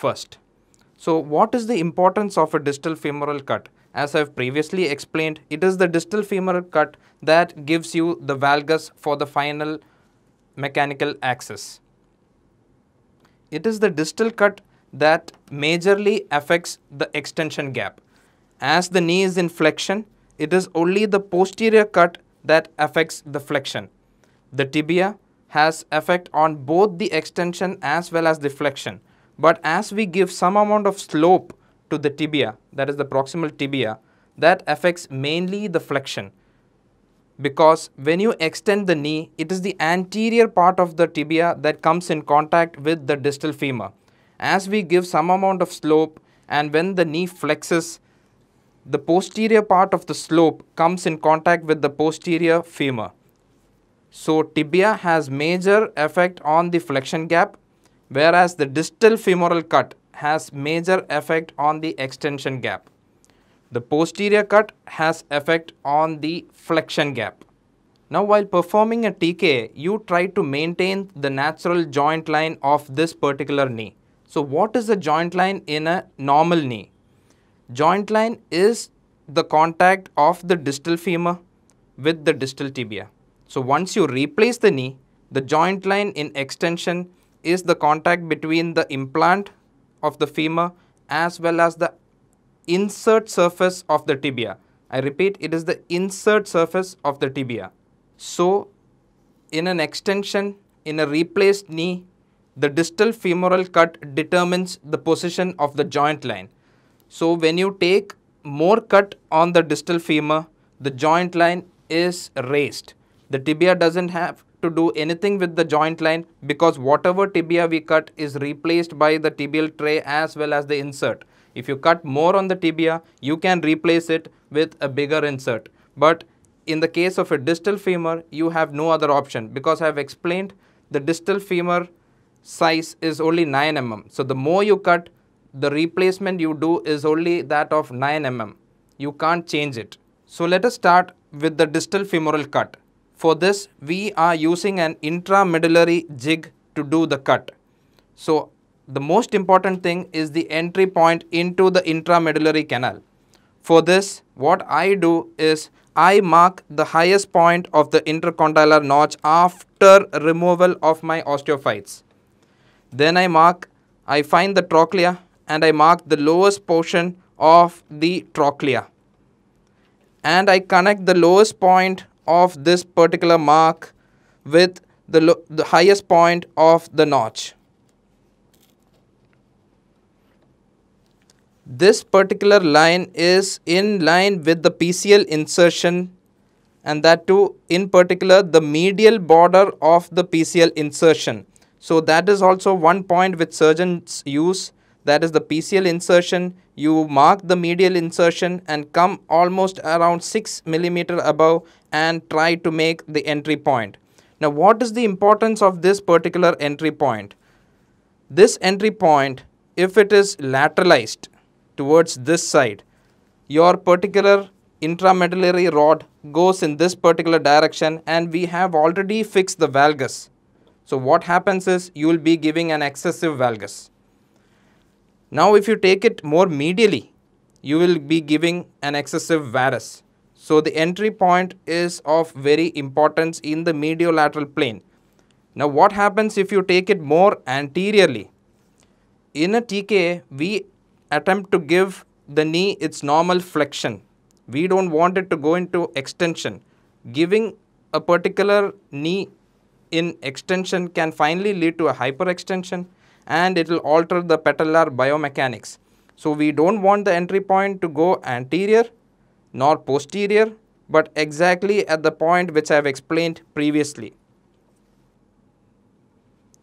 first. So what is the importance of a distal femoral cut? As I've previously explained, it is the distal femoral cut that gives you the valgus for the final mechanical axis. It is the distal cut that majorly affects the extension gap. As the knee is in flexion, it is only the posterior cut that affects the flexion. The tibia has effect on both the extension as well as the flexion. But as we give some amount of slope to the tibia, that is the proximal tibia, that affects mainly the flexion. Because when you extend the knee, it is the anterior part of the tibia that comes in contact with the distal femur. As we give some amount of slope and when the knee flexes, the posterior part of the slope comes in contact with the posterior femur. So tibia has major effect on the flexion gap whereas the distal femoral cut has major effect on the extension gap. The posterior cut has effect on the flexion gap. Now while performing a TK, you try to maintain the natural joint line of this particular knee. So what is the joint line in a normal knee? Joint line is the contact of the distal femur with the distal tibia. So once you replace the knee, the joint line in extension is the contact between the implant of the femur as well as the insert surface of the tibia. I repeat, it is the insert surface of the tibia. So, in an extension, in a replaced knee, the distal femoral cut determines the position of the joint line. So, when you take more cut on the distal femur, the joint line is raised. The tibia doesn't have to do anything with the joint line because whatever tibia we cut is replaced by the tibial tray as well as the insert. If you cut more on the tibia, you can replace it with a bigger insert. But in the case of a distal femur, you have no other option because I have explained the distal femur size is only 9 mm. So the more you cut, the replacement you do is only that of 9 mm. You can't change it. So let us start with the distal femoral cut. For this, we are using an intramedullary jig to do the cut. So, the most important thing is the entry point into the intramedullary canal. For this, what I do is I mark the highest point of the intercondylar notch after removal of my osteophytes. Then I mark, I find the trochlea and I mark the lowest portion of the trochlea. And I connect the lowest point of this particular mark with the, the highest point of the notch. This particular line is in line with the PCL insertion and that too in particular the medial border of the PCL insertion. So that is also one point which surgeons use that is the PCL insertion. You mark the medial insertion and come almost around 6 millimeter above and try to make the entry point. Now what is the importance of this particular entry point? This entry point, if it is lateralized towards this side, your particular intramedullary rod goes in this particular direction and we have already fixed the valgus. So what happens is you will be giving an excessive valgus. Now if you take it more medially, you will be giving an excessive varus. So the entry point is of very importance in the mediolateral plane. Now what happens if you take it more anteriorly? In a TK, we attempt to give the knee its normal flexion. We don't want it to go into extension. Giving a particular knee in extension can finally lead to a hyperextension and it will alter the patellar biomechanics. So we don't want the entry point to go anterior nor posterior but exactly at the point which I have explained previously.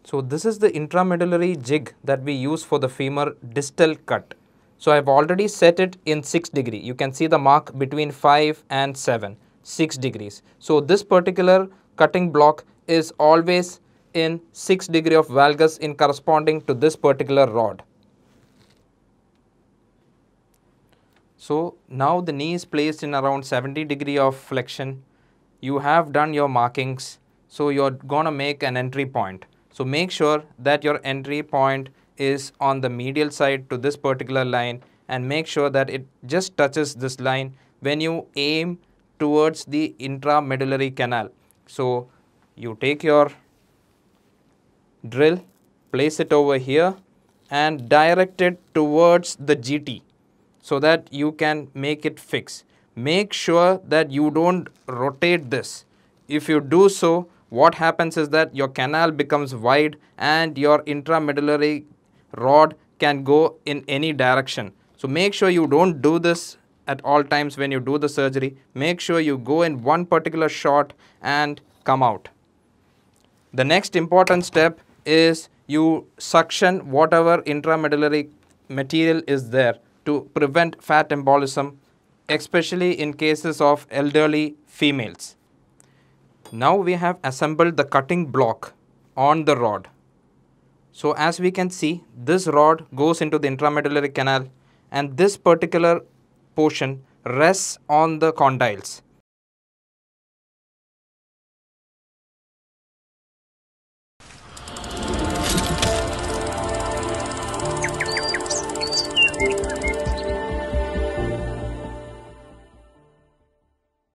So this is the intramedullary jig that we use for the femur distal cut. So I have already set it in 6 degree. You can see the mark between 5 and 7, 6 degrees. So this particular cutting block is always in 6 degree of valgus in corresponding to this particular rod. So now the knee is placed in around 70 degree of flexion. You have done your markings. So you're gonna make an entry point. So make sure that your entry point is on the medial side to this particular line and make sure that it just touches this line when you aim towards the intramedullary canal. So you take your drill, place it over here and direct it towards the GT so that you can make it fix. Make sure that you don't rotate this. If you do so, what happens is that your canal becomes wide and your intramedullary rod can go in any direction. So make sure you don't do this at all times when you do the surgery. Make sure you go in one particular shot and come out. The next important step is you suction whatever intramedullary material is there to prevent fat embolism, especially in cases of elderly females. Now we have assembled the cutting block on the rod. So as we can see, this rod goes into the intramedullary canal and this particular portion rests on the condyles.